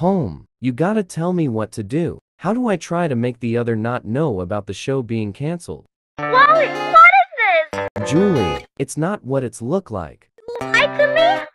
Home, you gotta tell me what to do. How do I try to make the other not know about the show being cancelled? Wally, what is this? Julie, it's not what it's look like. Lie me?